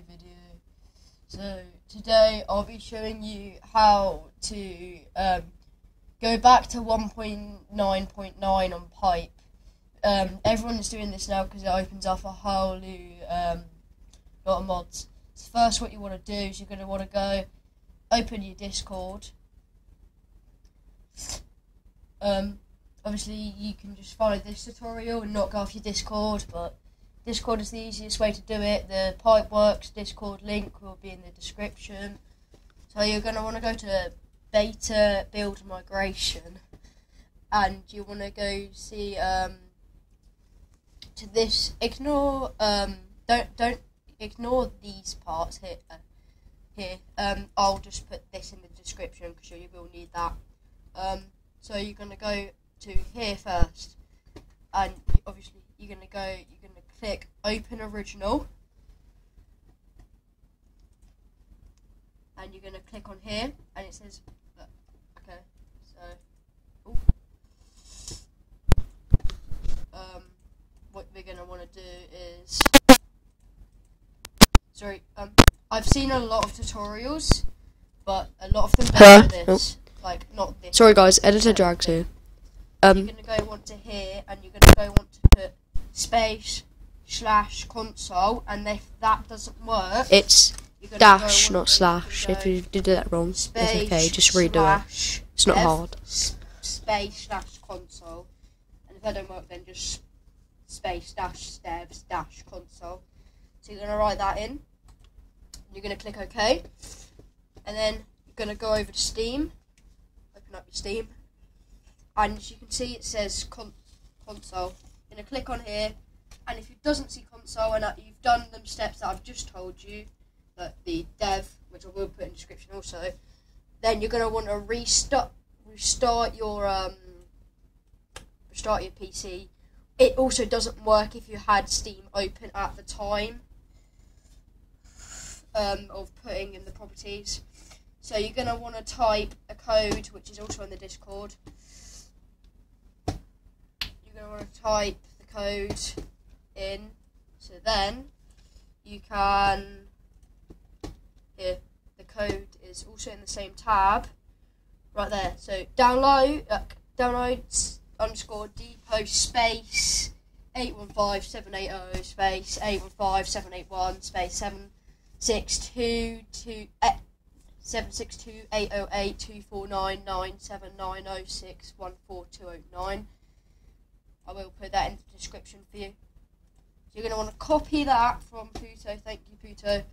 video. So today I'll be showing you how to um, go back to 1.9.9 on pipe. Um, everyone is doing this now because it opens up a whole new um, lot of mods. So first what you want to do is you're going to want to go open your Discord. Um, obviously you can just follow this tutorial and not go off your Discord, but Discord is the easiest way to do it. The Pipeworks Discord link will be in the description. So you're going to want to go to beta build migration and you want to go see um, to this ignore um, don't don't ignore these parts here uh, here um, I'll just put this in the description because you will need that um, so you're going to go to here first and obviously you're going to go click open original and you're going to click on here and it says uh, okay so ooh. um what we're going to want to do is sorry um I've seen a lot of tutorials but a lot of them don't do this like not this Sorry guys, editor drags here. you're Um, gonna go want to here and you're gonna go want to put space slash console and if that doesn't work it's dash, not slash. If you did that wrong, it's okay. Just redo it. It's not F hard. space slash console and if that don't work then just space dash stevs dash console so you're gonna write that in you're gonna click OK and then you're gonna go over to Steam open up your Steam and as you can see it says con- console you're gonna click on here and if it doesn't see console and you've done them steps that I've just told you that the dev which I will put in description also then you're gonna want to restart restart your um restart your PC it also doesn't work if you had Steam open at the time um, of putting in the properties. So you're going to want to type a code, which is also in the Discord. You're going to want to type the code in. So then you can. Here, the code is also in the same tab, right there. So download, uh, downloads underscore depot space. 815780 space 815781 space 7 six two two seven six two eight eight two four nine nine seven nine six one four two nine. I will put that in the description for you. You're gonna want to copy that from Puto. Thank you, Puto.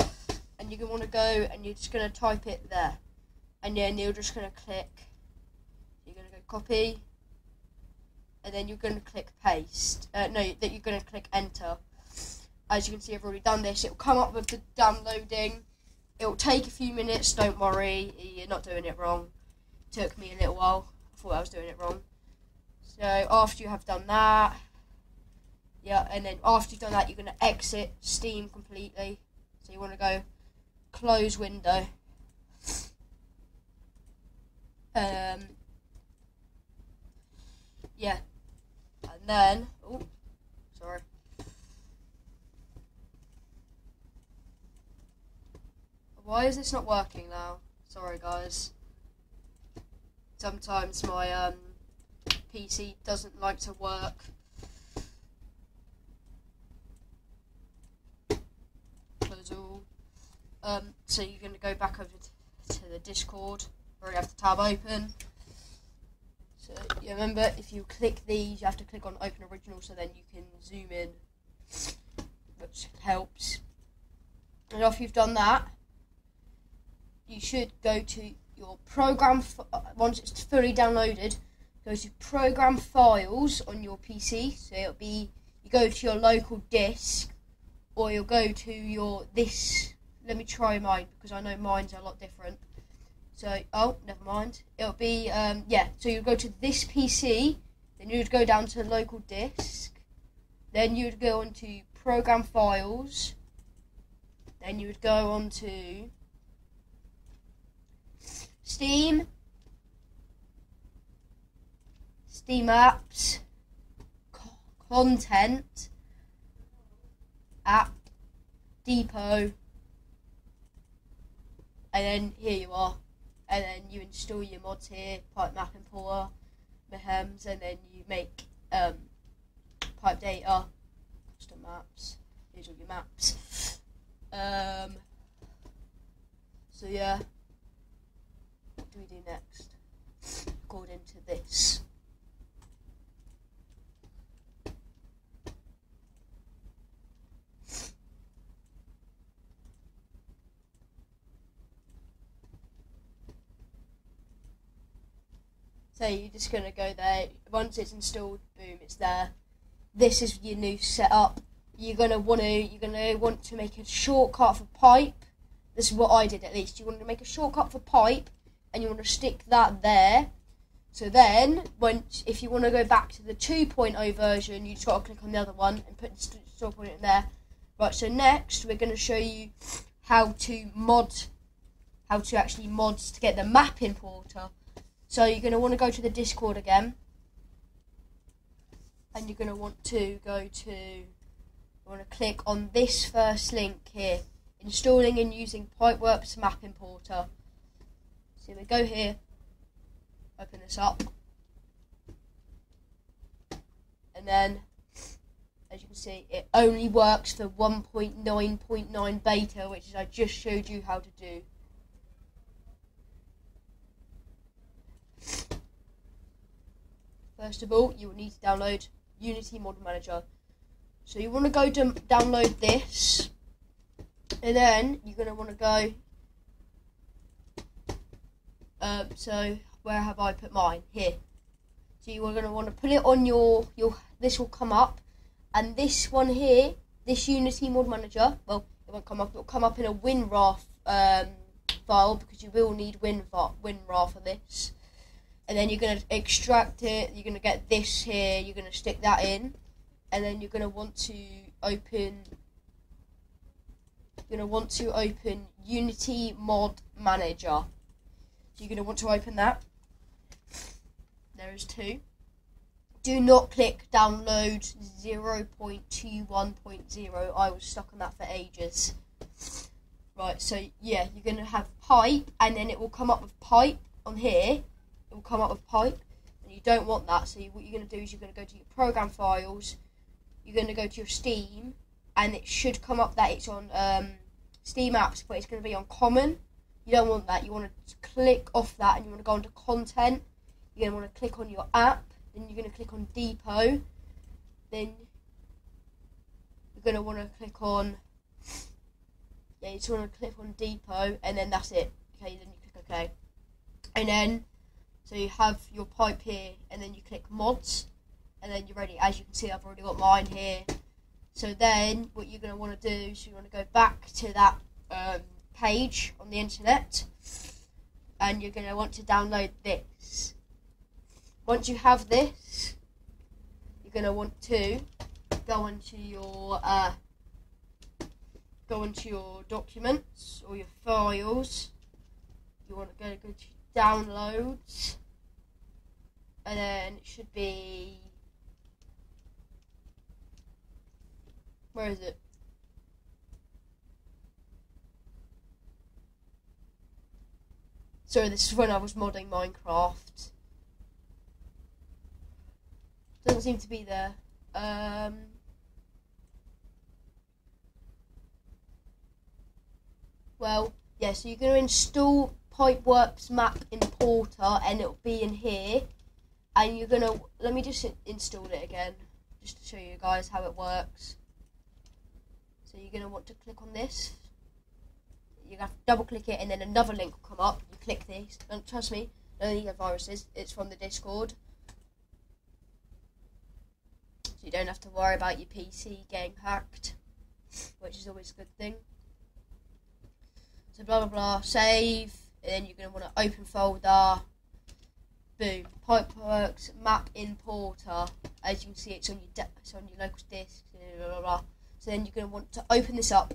And you're gonna want to go and you're just gonna type it there, and then you're just gonna click. You're gonna go copy, and then you're gonna click paste. Uh, no, that you're gonna click enter as you can see I've already done this it'll come up with the downloading it'll take a few minutes don't worry you're not doing it wrong It took me a little while I thought I was doing it wrong so after you have done that yeah and then after you've done that you're going to exit Steam completely so you want to go close window um yeah and then oh sorry Why is this not working now? Sorry, guys. Sometimes my um, PC doesn't like to work. Close all. Um, so you're going to go back over to the Discord. Already have the tab open. So you remember, if you click these, you have to click on Open Original, so then you can zoom in, which helps. And after you've done that, you should go to your program uh, once it's fully downloaded go to program files on your pc so it'll be you go to your local disk or you'll go to your this let me try mine because i know mine's a lot different. So oh never mind. It'll be um, yeah so you go to this pc then you would go down to local disk then you would go on to program files then you would go on to Steam, Steam apps, co- content, app, depot, and then here you are, and then you install your mods here, pipe map importer, Mehems, and then you make um, pipe data, custom maps. Here's all your maps. Um, so yeah, what do we do next? According to this. So you're just gonna go there. Once it's installed, boom, it's there. This is your new setup. You're gonna wanna you're gonna want to make a shortcut for pipe. This is what I did at least. You want to make a shortcut for pipe, and you want to stick that there. So then, once if you want to go back to the 2.0 version, you just got to click on the other one and put the st- store point in there. Right. So next, we're going to show you how to mod, how to actually mod to get the map importer. So you're going to want to go to the Discord again. And you're going to want to go to, you want to click on this first link here. Installing and using Pipeworks Map Importer. So we go here, open this up. And then, as you can see, it only works for 1.9.9 beta, which is I just showed you how to do. First of all, you will need to download Unity Mod Manager. So you want to go to download this, and then you're going to want to go. Um, so where have I put mine? Here. So you are going to want to put it on your your. This will come up, and this one here, this Unity Mod Manager. Well, it won't come up. It will come up in a WinRAR um, file because you will need WinRAR, WinRAR for this and then you're going to extract it. You're going to get this here. You're going to stick that in, and then you're going to want to open. You're going to want to open Unity Mod Manager. So you're going to want to open that. There is two. Do not click download 0.21.0. I was stuck on that for ages. Right, so yeah, you're going to have pipe, and then it will come up with pipe on here it will come up with pipe, and you don't want that. So you, what you're going to do is you're going to go to your program files, you're going to go to your Steam, and it should come up that it's on um, Steam apps, but it's going to be on common. You don't want that. You want to click off that, and you want to go into content. You're going to want to click on your app, then you're going to click on depot, then you're going to want to click on yeah, you just want to click on depot, and then that's it. Okay, then you click OK, and then so you have your pipe here, and then you click mods, and then you're ready. As you can see, I've already got mine here. So then, what you're going to want to do is you want to go back to that um, page on the internet, and you're going to want to download this. Once you have this, you're going to want to go into your uh, go into your documents or your files. You want to go to downloads, and then it should be. Where is it? Sorry, this is when I was modding Minecraft. Doesn't seem to be there. Um, well, yeah, so you're going to install Pipeworks map importer and it'll be in here. And you're to, let me just install it again, just to show you guys how it works. So you're to want to click on this. You have to double click it and then another link will come up. You click this. Don't trust me, don't need viruses. It's from the Discord. So you don't have to worry about your PC getting hacked, which is always a good thing. So blah blah blah, save, and then you're to want to open folder, boom, Pipeworks map importer. As you can see, it's on your it's on your local disk. Blah, blah, blah. So then you're going to want to open this up.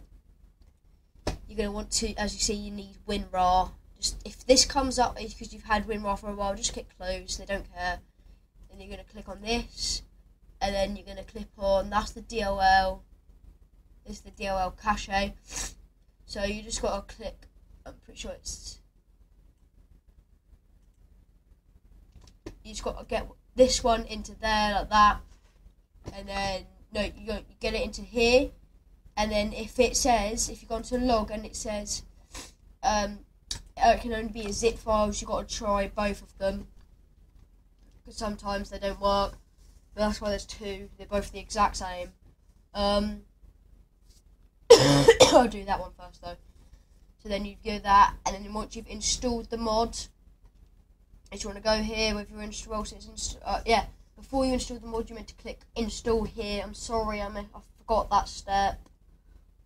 You're going to want to, as you see, you need WinRAR. Just if this comes up, it's because you've had WinRAR for a while. Just click close. They don't care. Then you're going to click on this, and then you're going to click on that's the DLL. is the DLL cache. So you just gotta click. I'm pretty sure it's. You just gotta get this one into there like that, and then no, you go, you get it into here, and then if it says if you go into log and it says, um, it can only be a zip files. You gotta try both of them because sometimes they don't work. But that's why there's two. They're both the exact same. Um, I'll do that one first though. So then you do that, and then once you've installed the mod, you want to go here with your install, so inst- uh, yeah. Before you install the mod, you meant to click install here. I'm sorry, I forgot that step.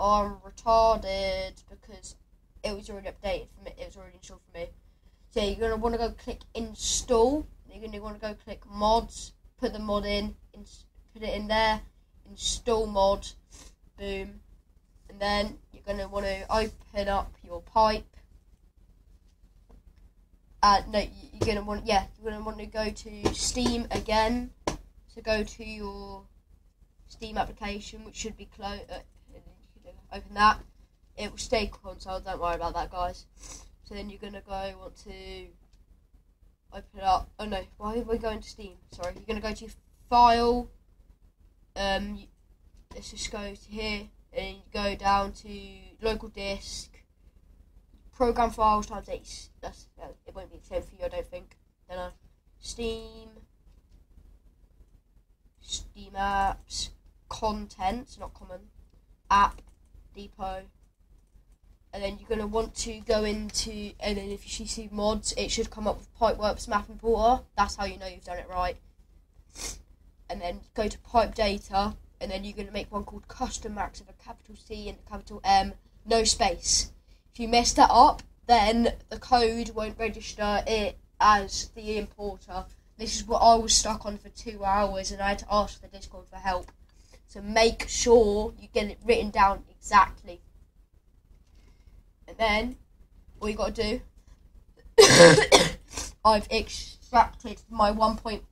I'm retarded because it was already updated for me. It was already installed for me. So you're gonna want to go click install. You're gonna want to go click mods. Put the mod in. Put it in there. Install mod. Boom. And then you're gonna want to open up your pipe. Uh, no, you- you're gonna want yeah, you're gonna want to go to Steam again. So go to your Steam application, which should be closed. Uh, open that. It will stay console. Don't worry about that, guys. So then you're gonna go want to open up. Oh no, why are we going to Steam? Sorry, you're gonna go to File. Um, let's just go to here and go down to local disk. Program files times eight. That's uh, it. Won't be the same for you, I don't think. Don't. Steam. Steam apps. Content, not common. App. Depot. And then you're going to want to go into, and then if you see mods, it should come up with Pipeworks Map Importer. That's how you know you've done it right. And then go to Pipe Data, and then you're going to make one called Custom Maps with a capital C and a capital M, no space. If you mess that up, then the code won't register it as the importer. This is what I was stuck on for two hours, and I had to ask the Discord for help. So make sure you get it written down exactly. And then, all you got to do, I've extracted my one point.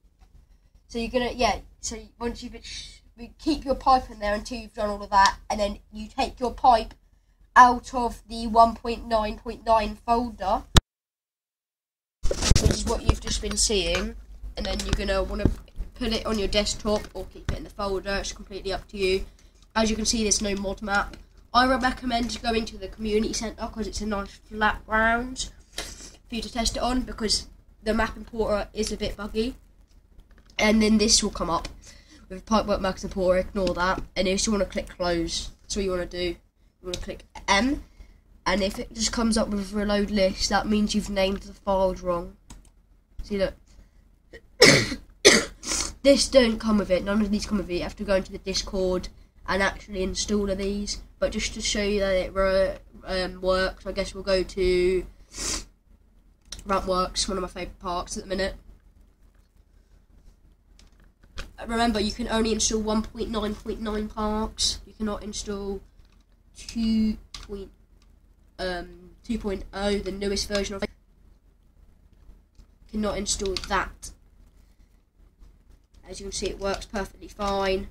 So you're gonna, yeah. So once you've ex- keep your pipe in there until you've done all of that, and then you take your pipe out of the 1.9.9 folder, which is what you've just been seeing, and then you're gonna want to put it on your desktop or keep it in the folder. It's completely up to you. As you can see, there's no mod map. I recommend going to the community centre because it's a nice flat ground for you to test it on because the map importer is a bit buggy. And then this will come up with Pipework Map Importer. Ignore that. And if you want to click close, that's what you want to do. Want to click M. And if it just comes up with reload list, that means you've named the file wrong. See, look. this don't come with it. None of these come with it. You have to go into the Discord and actually install these. But just to show you that it um, works, I guess we'll go to Rampworks, one of my favourite parks at the minute. Remember, you can only install 1.9.9 parks. You cannot install 2. Point, um, 2.0, the newest version of it. Cannot install that. As you can see, it works perfectly fine.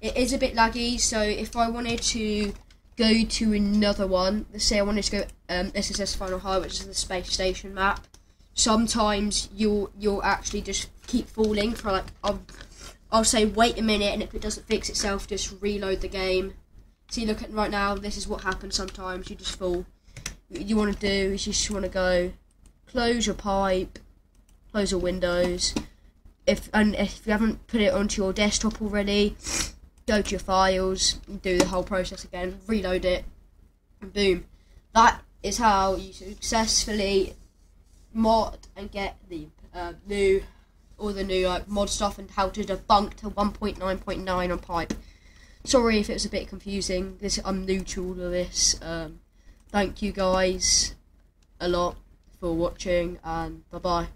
It is a bit laggy, so if I wanted to go to another one, let's say I wanted to go um, SSS Final High, which is the space station map. Sometimes you'll you'll actually just keep falling for like I'll, I'll say wait a minute, and if it doesn't fix itself, just reload the game. See, look at right now. This is what happens sometimes. You just fall. What you want to do is you just want to go close your pipe, close your windows. If and if you haven't put it onto your desktop already, go to your files, do the whole process again, reload it, and boom. That is how you successfully mod and get the uh, new all the new like mod stuff and how to debunk to 1.9.9 on pipe. Sorry if it was a bit confusing. This I'm new to all of this. Um, thank you guys a lot for watching and bye bye.